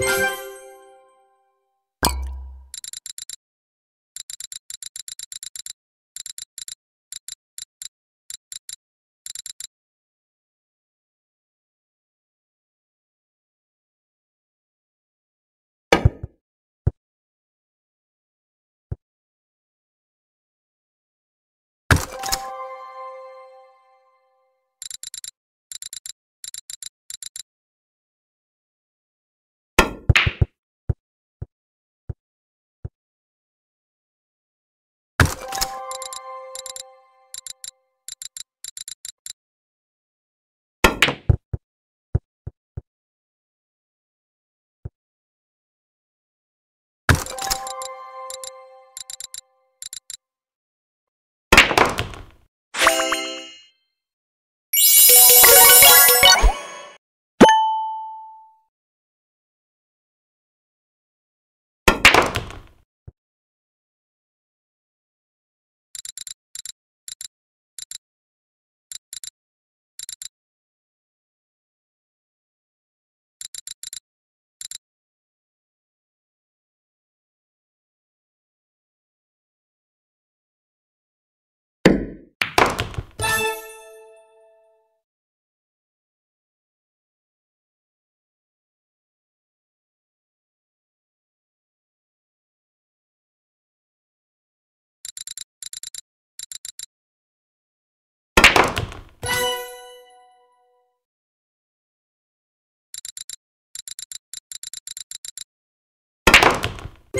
Bye.